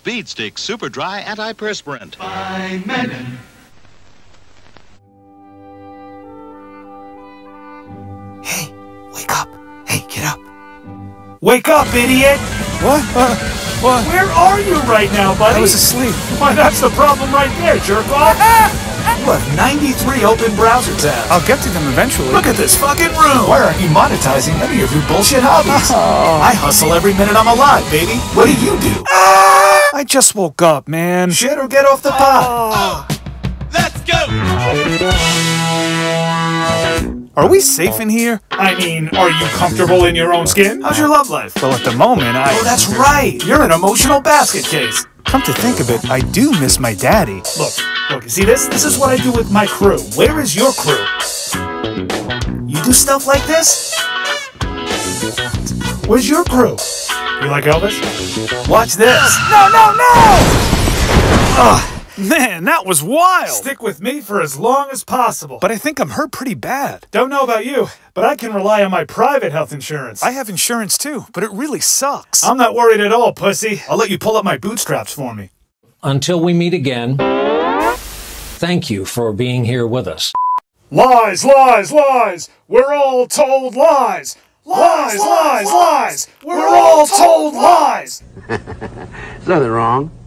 Speed Stick Super Dry Antiperspirant. By Mennen. Hey, wake up. Hey, get up. Wake up, idiot! What? Uh, what? Where are you right now, buddy? I was asleep. Why, that's the problem right there, jerk off! You have 93 open browser tabs. I'll get to them eventually. Look at this fucking room. Why aren't you monetizing any of your bullshit hobbies? Oh. I hustle every minute I'm alive, baby. What do you do? I just woke up, man. Shit or get off the pot. Ah. Let's go! Are we safe in here? I mean, are you comfortable in your own skin? How's your love life? Well, at the moment, I. Oh, that's right. You're an emotional basket case. Come to think of it, I do miss my daddy. Look, look, you see this? This is what I do with my crew. Where is your crew? You do stuff like this? Where's your crew? You like Elvis? Watch this. No, no, no! Ugh. Man, that was wild. Stick with me for as long as possible. But I think I'm hurt pretty bad. don't know about you, but I can rely on my private health insurance. I have insurance too, but it really sucks. I'm not worried at all, pussy. I'll let you pull up my bootstraps for me. Until we meet again, thank you for being here with us. Lies, lies, lies! We're all told lies! Lies, lies, lies! We're all told lies! There's nothing wrong.